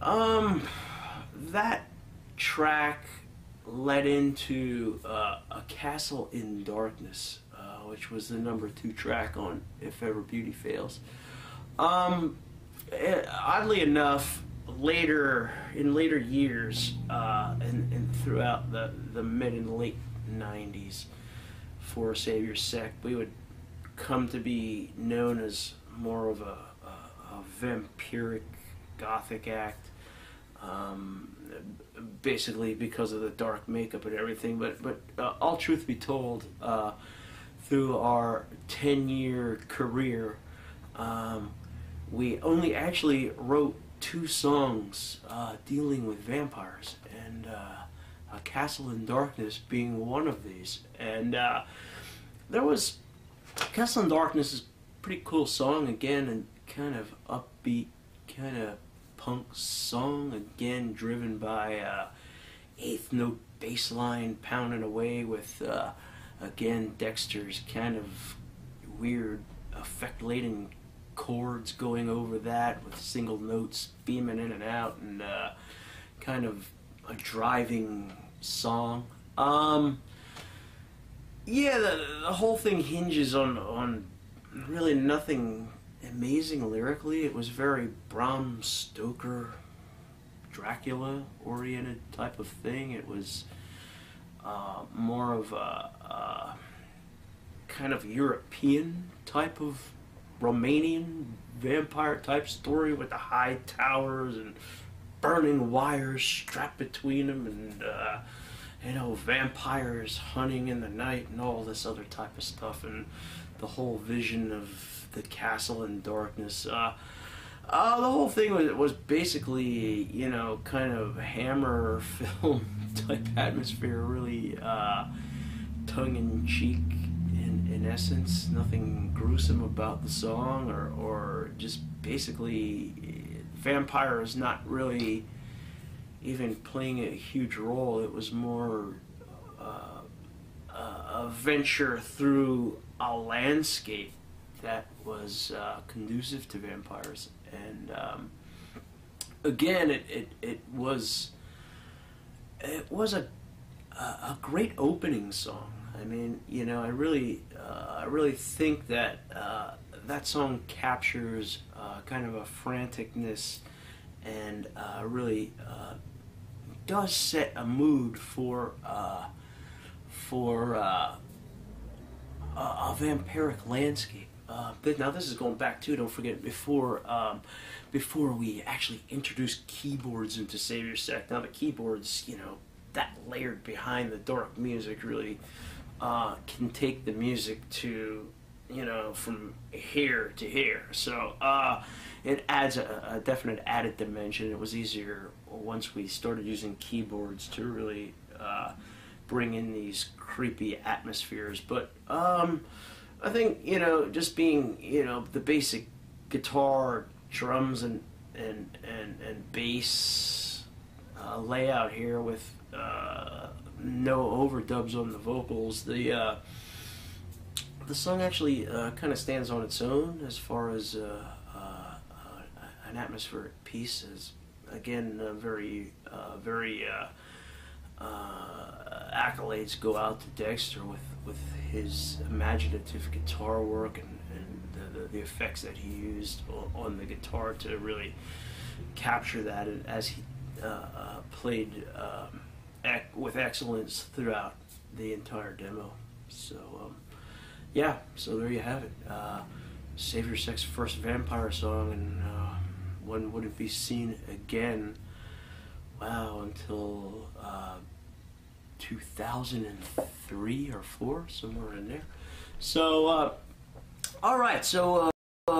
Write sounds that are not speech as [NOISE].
Um, that track led into uh, a castle in darkness, uh, which was the number two track on If Ever Beauty Fails. Um, eh, oddly enough, later in later years, uh, and, and throughout the the mid and late '90s, for Savior Sect, we would come to be known as more of a, a, a vampiric gothic act. Um, basically because of the dark makeup and everything. But but uh, all truth be told, uh, through our ten year career, um, we only actually wrote two songs uh, dealing with vampires, and uh, A Castle in Darkness being one of these. And uh, there was Castle in Darkness is a pretty cool song again, and kind of upbeat, kind of punk song again, driven by uh, eighth note bass line pounding away with uh, again Dexter's kind of weird effect laden chords going over that with single notes beaming in and out and uh, kind of a driving song. Um, yeah, the, the whole thing hinges on on really nothing amazing lyrically. It was very Bram Stoker, Dracula oriented type of thing. It was uh, more of a, a, kind of European type of Romanian vampire type story with the high towers and burning wires strapped between them and uh, you know vampires hunting in the night and all this other type of stuff and the whole vision of the castle in darkness. Uh, uh, the whole thing was, was basically, you know, kind of hammer [LAUGHS] film type atmosphere, really uh, tongue in cheek in, in essence. Nothing gruesome about the song, or, or just basically, vampire is not really even playing a huge role. It was more uh, a venture through a landscape that was uh, conducive to vampires. And um, again, it, it, it was it was a a great opening song. I mean, you know, I really uh, I really think that uh, that song captures uh, kind of a franticness and uh, really uh, does set a mood for for a, a vampiric landscape. Uh, now this is going back too. Don't forget before um, before we actually introduced keyboards into Savior Sect. Now the keyboards, you know, that layered behind the dark music really uh, can take the music to you know from here to here. So uh, it adds a, a, definite added dimension. It was easier once we started using keyboards to really uh, bring in these creepy atmospheres. But um, I think you know, just being you know the basic guitar, drums, and and and and bass uh, layout here with uh, no overdubs on the vocals. The uh, the song actually uh, kind of stands on its own as far as uh, uh, an atmospheric piece. Is again very very accolades go out to Dexter with with his imaginative guitar work and, and the, the, the, effects that he used on the guitar to really capture that as he uh, uh, played um, ec with excellence throughout the entire demo. So, um, yeah, so there you have it. Uh, Savior Sect's first vampire song, and uh, when would it be seen again? Wow, until uh, 2003 or 4, somewhere in there. So, uh, all right, so. Uh,